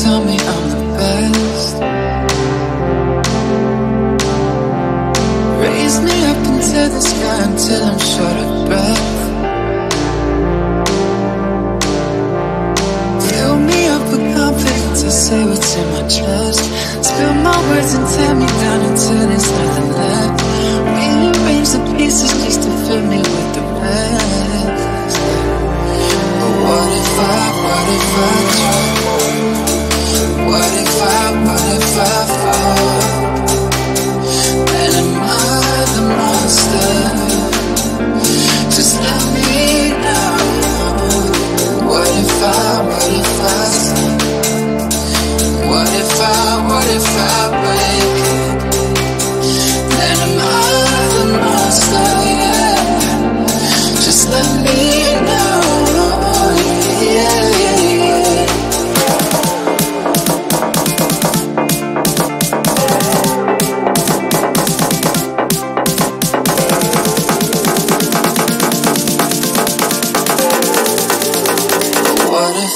tell me I'm the best. Raise me up into the sky until I'm short of breath. Fill me up with confidence, I say what's in my chest. Spill my words and tear me down until there's nothing left.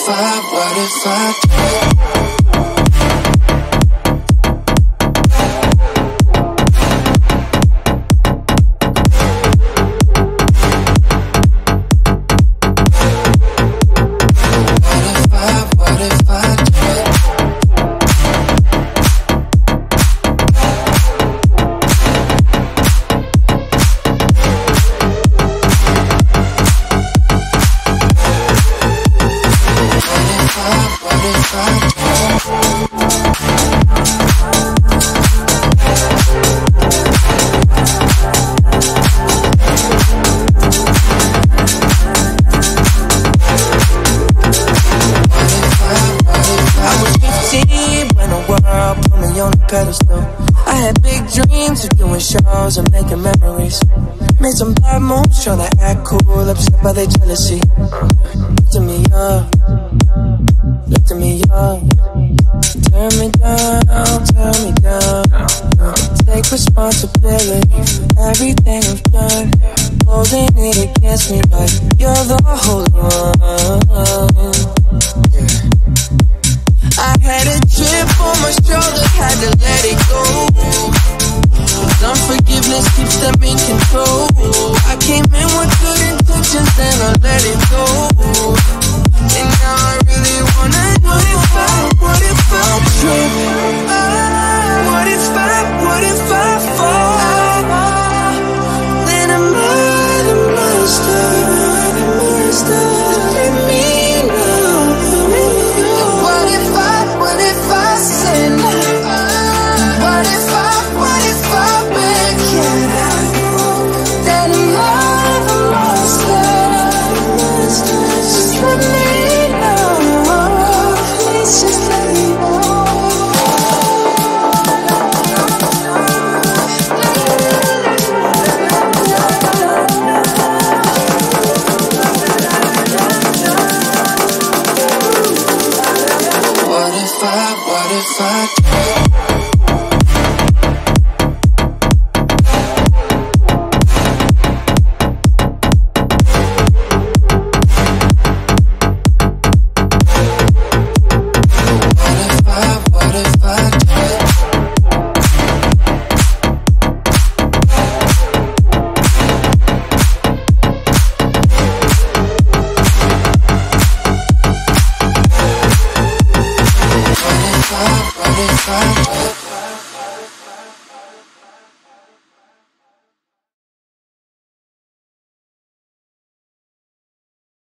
What if I, if I I had big dreams of doing shows and making memories. Made some bad moves, trying to act cool, upset by their jealousy. Lifting me up, lifting me up. Turn me down, turn me down. Take responsibility for everything I've done. Holding it against me like you're the whole one. I had a chip on my shoulder, had to let it go. Cause unforgiveness keeps Yeah.